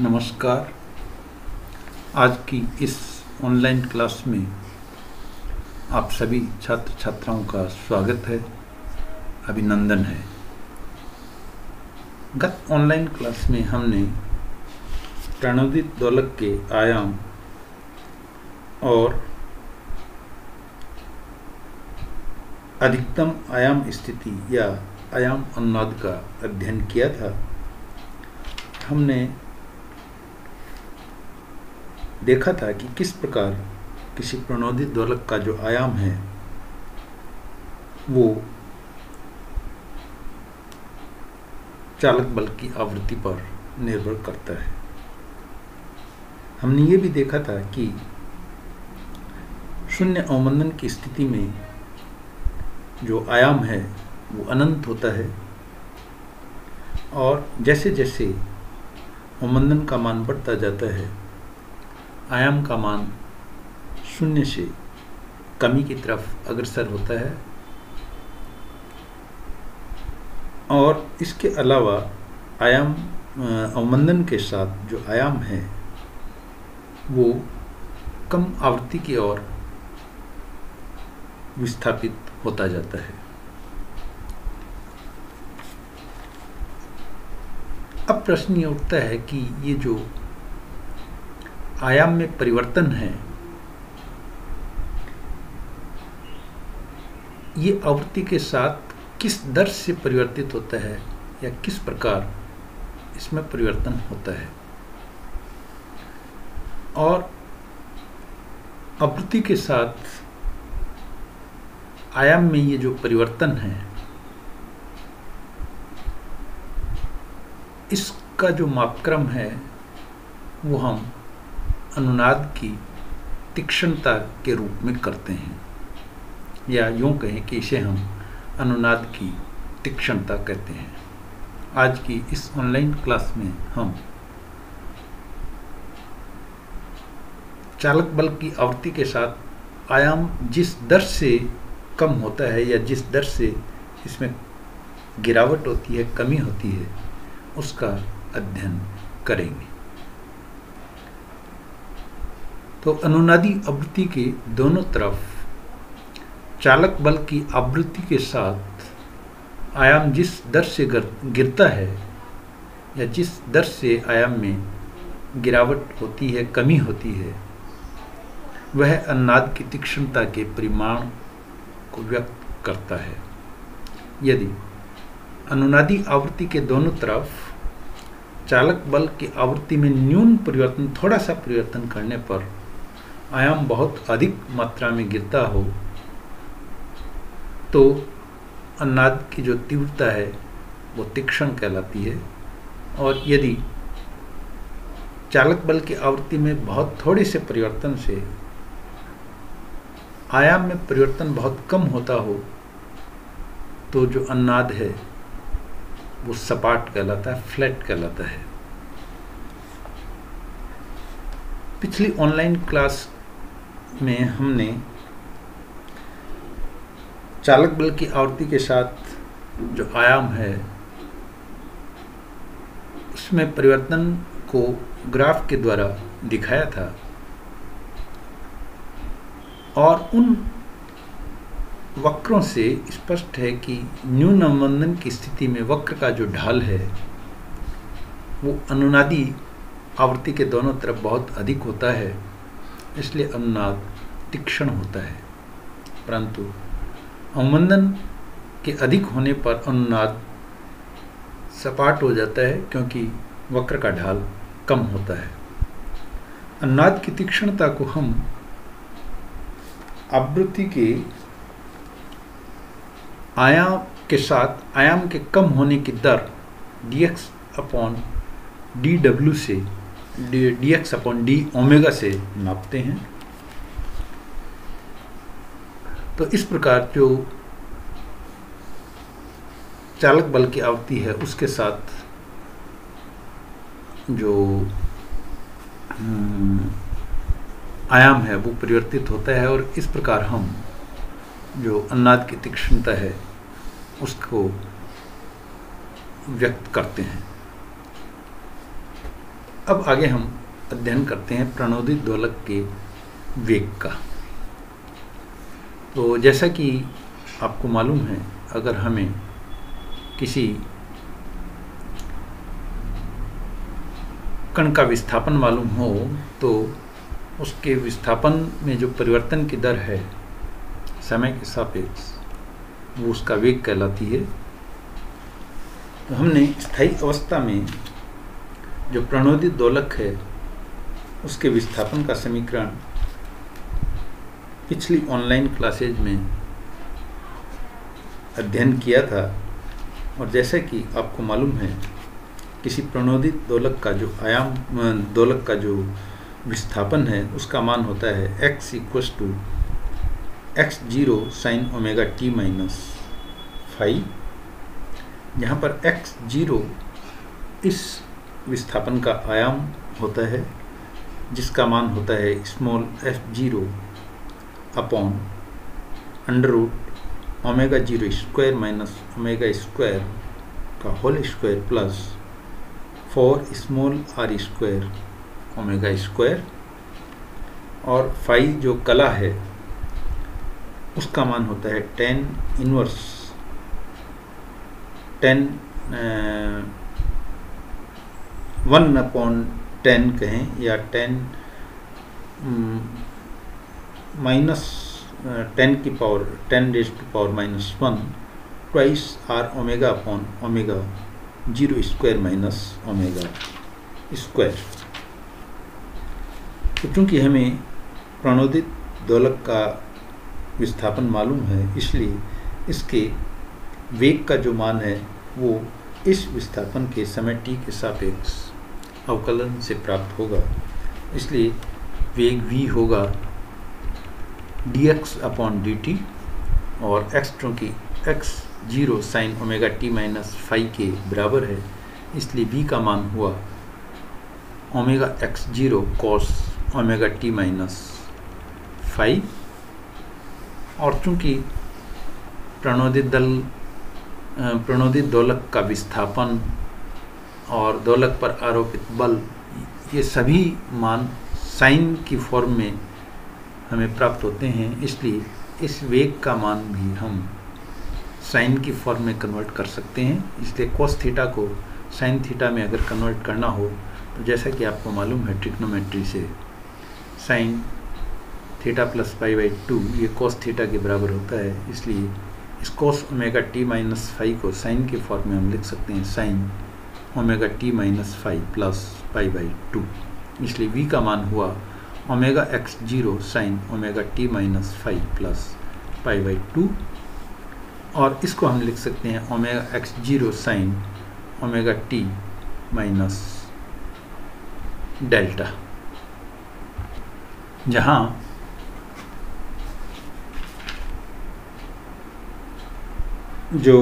नमस्कार। आज की इस ऑनलाइन क्लास में आप सभी छात्र छात्राओं का स्वागत है, अभिनंदन है। गत ऑनलाइन क्लास में हमने प्रणोदित दोलक के आयाम और अधिकतम आयाम स्थिति या आयाम अनुनाद का अध्ययन किया था। हमने देखा था कि किस प्रकार किसी प्रणोदित दोलक का जो आयाम है, वो चालक बल की आवृत्ति पर निर्भर करता है। हमने ये भी देखा था कि शून्य अवमंदन की स्थिति में जो आयाम है, वो अनंत होता है और जैसे जैसे अवमंदन का मान बढ़ता जाता है आयाम का मान शून्य से कमी की तरफ़ अग्रसर होता है। और इसके अलावा आयाम अवमंदन के साथ जो आयाम है, वो कम आवृत्ति की ओर विस्थापित होता जाता है। अब प्रश्न ये उठता है कि ये जो आयाम में परिवर्तन है। ये आवृत्ति के साथ किस दर से परिवर्तित होता है या किस प्रकार इसमें परिवर्तन होता है? और आवृत्ति के साथ आयाम में ये जो परिवर्तन है, इसका जो मापक्रम है, वो हम अनुनाद की तीक्ष्णता के रूप में करते हैं। या यूँ कहें कि इसे हम अनुनाद की तीक्ष्णता कहते हैं। आज की इस ऑनलाइन क्लास में हम चालक बल की आवृत्ति के साथ आयाम जिस दर से कम होता है या जिस दर से इसमें गिरावट होती है, कमी होती है, उसका अध्ययन करेंगे। तो अनुनादी आवृत्ति के दोनों तरफ़ चालक बल की आवृत्ति के साथ आयाम जिस दर से गिरता है या जिस दर से आयाम में गिरावट होती है, कमी होती है, वह अन्नाद की तीक्ष्णता के परिमाण को व्यक्त करता है। यदि अनुनादी आवृत्ति के दोनों तरफ़ चालक बल की आवृत्ति में न्यून परिवर्तन, थोड़ा सा परिवर्तन करने पर आयाम बहुत अधिक मात्रा में गिरता हो तो अन्नाद की जो तीव्रता है, वो तीक्ष्ण कहलाती है। और यदि चालक बल की आवृत्ति में बहुत थोड़े से परिवर्तन से आयाम में परिवर्तन बहुत कम होता हो तो जो अन्नाद है, वो सपाट कहलाता है, फ्लैट कहलाता है। पिछली ऑनलाइन क्लास में हमने चालक बल की आवृत्ति के साथ जो आयाम है, उसमें परिवर्तन को ग्राफ के द्वारा दिखाया था और उन वक्रों से स्पष्ट है कि न्यून अवमंदन की स्थिति में वक्र का जो ढाल है, वो अनुनादी आवृत्ति के दोनों तरफ़ बहुत अधिक होता है। इसलिए अनुनाद तीक्ष्ण होता है। परंतु अवमंदन के अधिक होने पर अनुनाद सपाट हो जाता है क्योंकि वक्र का ढाल कम होता है। अनुनाद की तीक्ष्णता को हम आवृत्ति के आयाम के साथ, आयाम के कम होने की दर D X upon D W से D X upon D omega से नापते हैं। तो इस प्रकार जो चालक बल की आवृत्ति है उसके साथ जो हम्म, आयाम है वो परिवर्तित होता है और इस प्रकार हम जो अन्नाद की तीक्ष्णता है उसको व्यक्त करते हैं। अब आगे हम अध्ययन करते हैं प्रणोदित दोलक के वेग का। तो जैसा कि आपको मालूम है, अगर हमें किसी कण का विस्थापन मालूम हो तो उसके विस्थापन में जो परिवर्तन की दर है, समय के सापेक्ष, वो उसका वेग कहलाती है। तो हमने स्थायी अवस्था में जो प्रणोदित दोलक है, उसके विस्थापन का समीकरण पिछली ऑनलाइन क्लासेज में अध्ययन किया था। और जैसे कि आपको मालूम है, किसी प्रणोदित दोलक का जो आयाम, दोलक का जो विस्थापन है, उसका मान होता है x equals to x zero sine omega T minus five यहाँ पर x ज़ीरो इस विस्थापन का आयाम होता है, जिसका मान होता है small F zero upon under root omega zero square minus omega square का whole square plus four small R square omega square और फाइव जो कला है, उसका मान होता है tan inverse tan one upon tan कहें, या टेन माइनस टेन की power, tan raise to power minus one twice R omega upon omega zero square minus omega square तो चूँकि हमें प्रणोदित दोलक का विस्थापन मालूम है, इसलिए इसके वेग का जो मान है, वो इस विस्थापन के समय टी के सापेक्ष अवकलन से प्राप्त होगा। इसलिए वेग v होगा dx अपॉन डी टी और x चूँकि x zero sine omega T minus five के बराबर है। इसलिए v का मान हुआ omega x zero cos omega T minus five और चूँकि प्रणोदित दल प्रणोदित दोलक का विस्थापन और दौलत पर आरोपित बल, ये सभी मान साइन की फॉर्म में हमें प्राप्त होते हैं, इसलिए इस वेग का मान भी हम साइन की फॉर्म में कन्वर्ट कर सकते हैं। इसलिए कोस थीटा को साइन थीटा में अगर कन्वर्ट करना हो तो जैसा कि आपको मालूम है ट्रिग्नोमेट्री से sine theta plus pi by two ये कोस थीटा के बराबर होता है। इसलिए इस cos omega T minus five को साइन के फॉर्म में हम लिख सकते हैं sine omega T minus five plus pi by two इसलिए वी का मान हुआ omega x zero sine omega T minus five plus pi by two और इसको हम लिख सकते हैं omega x zero sine omega T minus delta जहाँ जो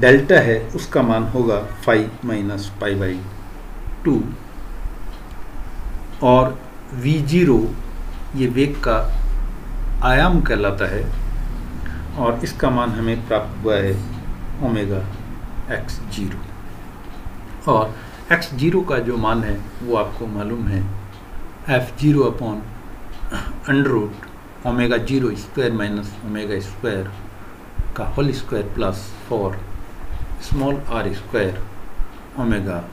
डेल्टा है, उसका मान होगा five minus pi by two. और वी ज़ीरो, ये वेग का आयाम कहलाता है, और इसका मान हमें प्राप्त हुआ है ओमेगा एक्स ज़ीरो। और एक्स ज़ीरो का जो मान है, वो आपको मालूम है F zero upon under root omega zero square minus omega square का whole square plus four. Small R square omega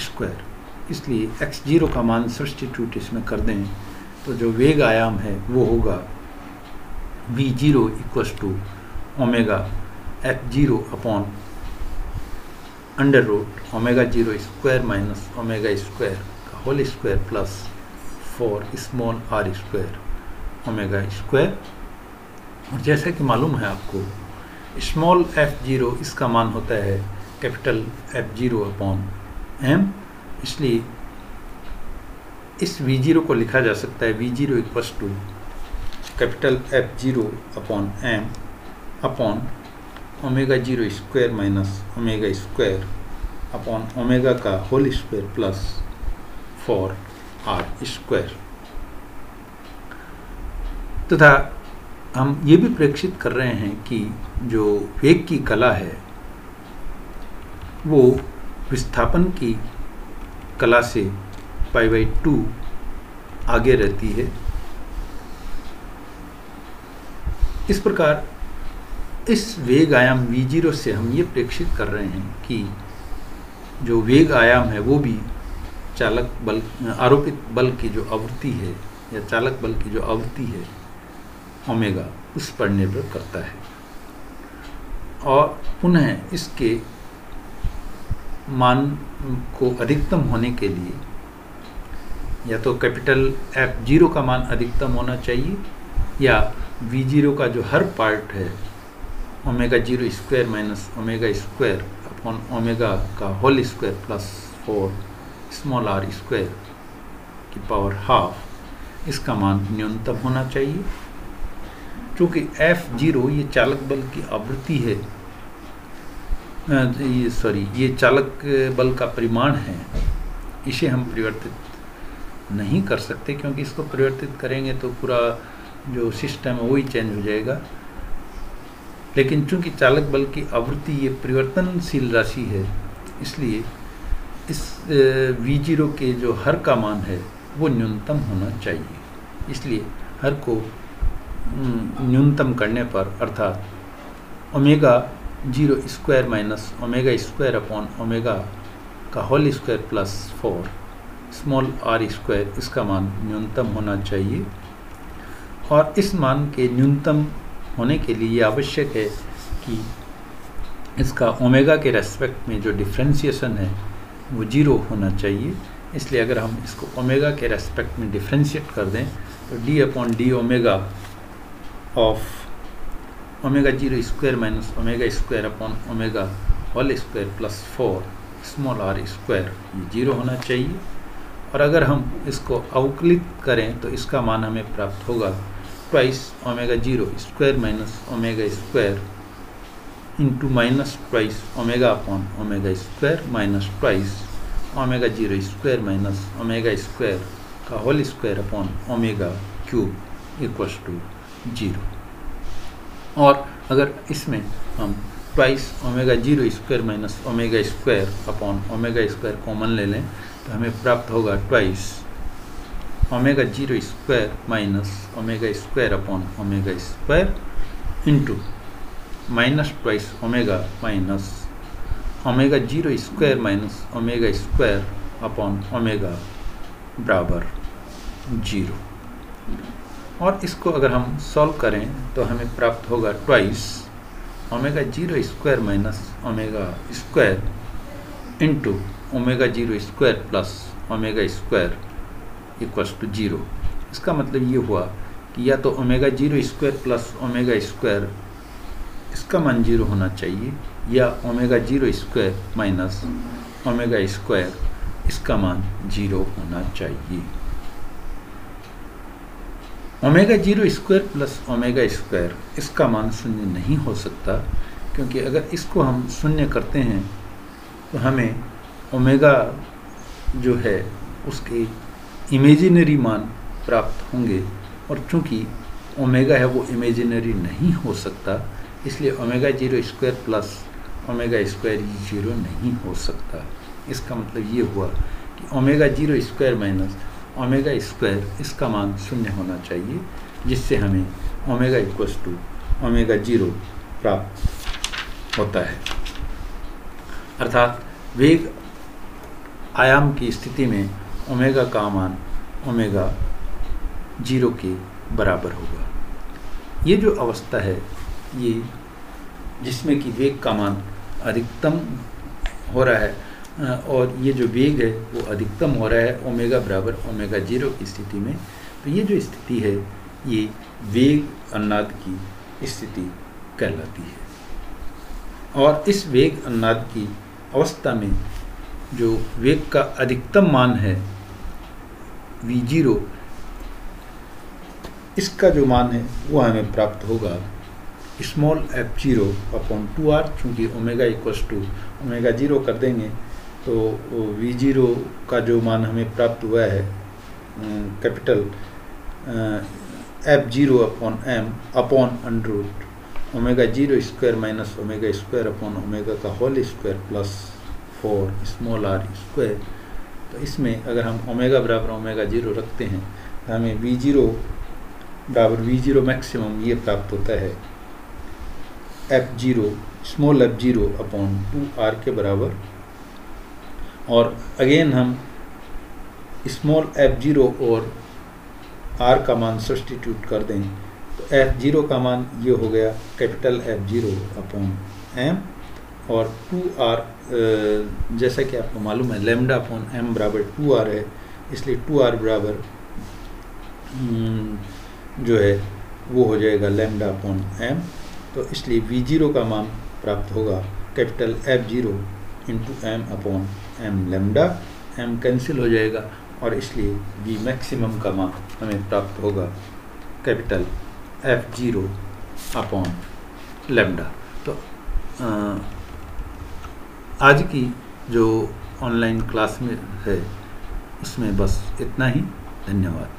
square इसलिए एक्स ज़ीरो का मान सब्सटीट्यूट इसमें कर दें तो जो वेग आयाम है, वो होगा V zero equals to omega F zero upon under root omega zero square minus omega square का whole square plus four small R square omega square और जैसा कि मालूम है आपको स्मॉल एफ़ ज़ीरो इसका मान होता है capital F zero upon M इसलिए इस वी ज़ीरो को लिखा जा सकता है V zero equals to capital F zero upon M upon omega zero square minus omega square upon omega का whole square plus four R square तथा हम ये भी प्रेक्षित कर रहे हैं कि जो वेग की कला है, वो विस्थापन की कला से पाई बाई टू आगे रहती है। इस प्रकार इस वेग आयाम वी ज़ीरो से हम ये प्रेक्षित कर रहे हैं कि जो वेग आयाम है, वो भी चालक बल, आरोपित बल की जो आवृत्ति है या चालक बल की जो आवृत्ति है ओमेगा उस पर निर्भर करता है। और पुनः इसके मान को अधिकतम होने के लिए या तो कैपिटल एफ़ ज़ीरो का मान अधिकतम होना चाहिए या वी ज़ीरो का जो हर पार्ट है, omega zero square minus omega square upon omega का whole square plus four small R square की पावर हाफ़, इसका मान न्यूनतम होना चाहिए। क्योंकि एफ़ ज़ीरो ये चालक बल की आवृत्ति है ये सॉरी ये चालक बल का परिमाण है, इसे हम परिवर्तित नहीं कर सकते क्योंकि इसको परिवर्तित करेंगे तो पूरा जो सिस्टम है वही चेंज हो जाएगा। लेकिन चूँकि चालक बल की आवृत्ति ये परिवर्तनशील राशि है, इसलिए इस वी ज़ीरो के जो हर का मान है, वो न्यूनतम होना चाहिए। इसलिए हर को न्यूनतम करने पर, अर्थात omega zero square minus omega square upon omega का whole square plus four, small R square, इसका मान न्यूनतम होना चाहिए। और इस मान के न्यूनतम होने के लिए आवश्यक है कि इसका ओमेगा के रेस्पेक्ट में जो डिफ्रेंसिएशन है, वो ज़ीरो होना चाहिए। इसलिए अगर हम इसको ओमेगा के रेस्पेक्ट में डिफ्रेंशिएट कर दें तो D upon D omega of omega zero square minus omega square upon omega whole square plus four small R square ये ज़ीरो होना चाहिए। और अगर हम इसको अवकलित करें तो इसका मान हमें प्राप्त होगा twice omega zero square minus omega square into minus twice omega upon omega square minus twice omega zero square minus omega square का whole square upon omega cube equals to zero. और अगर इसमें हम twice omega zero square minus omega square upon omega square common ले लें तो हमें प्राप्त होगा twice omega zero square minus omega square upon omega square into minus twice omega minus omega zero square minus omega square upon omega बराबर zero. और इसको अगर हम सॉल्व करें तो हमें प्राप्त होगा twice omega zero square minus omega square into omega zero square plus omega square equals to zero इसका मतलब ये हुआ कि या तो omega zero square plus omega square इसका मान ज़ीरो होना चाहिए, या omega zero square minus omega square इसका मान ज़ीरो होना चाहिए। Omega zero square plus omega square इसका मान शून्य नहीं हो सकता, क्योंकि अगर इसको हम शून्य करते हैं तो हमें ओमेगा जो है, उसके इमेजिनरी मान प्राप्त होंगे। और चूँकि ओमेगा है, वो इमेजिनरी नहीं हो सकता, इसलिए omega zero square plus omega square zero नहीं हो सकता। इसका मतलब ये हुआ कि omega zero square minus omega square इसका मान शून्य होना चाहिए, जिससे हमें omega equals to omega zero प्राप्त होता है। अर्थात वेग आयाम की स्थिति में ओमेगा का मान ओमेगा ज़ीरो के बराबर होगा। ये जो अवस्था है, ये जिसमें कि वेग का मान अधिकतम हो रहा है और ये जो वेग है वो अधिकतम हो रहा है ओमेगा बराबर ओमेगा ज़ीरो की स्थिति में। तो ये जो स्थिति है, ये वेग अन्नाद की स्थिति कहलाती है। और इस वेग अन्नाद की अवस्था में जो वेग का अधिकतम मान है वी ज़ीरो, इसका जो मान है, वो हमें प्राप्त होगा small F zero upon two R चूँकि omega equals to omega zero कर देंगे। तो वी ज़ीरो का जो मान हमें प्राप्त हुआ है capital F zero upon M upon under root omega zero square minus omega square upon omega का whole square plus four small R square तो इसमें अगर हम ओमेगा बराबर ओमेगा ज़ीरो रखते हैं तो हमें वी ज़ीरो बराबर वी ज़ीरो मैक्सिमम ये प्राप्त होता है F zero small F zero upon two R के बराबर और अगेन हम स्मॉल एफ़ ज़ीरो और आर का मान सब्सटीट्यूट कर दें। तो एफ़ ज़ीरो का मान ये हो गया capital F zero upon M और टू आर जैसा कि आपको मालूम है लेमडा अपॉन एम बराबर टू आर है, इसलिए टू आर बराबर जो है, वो हो जाएगा लेमडा अपॉन एम तो इसलिए वी ज़ीरो का मान प्राप्त होगा capital F zero into M upon M lambda M cancel हो जाएगा और इसलिए वी मैक्सिमम का मान हमें प्राप्त होगा capital F zero upon lambda तो आ, आज की जो ऑनलाइन क्लास में है उसमें बस इतना ही। धन्यवाद।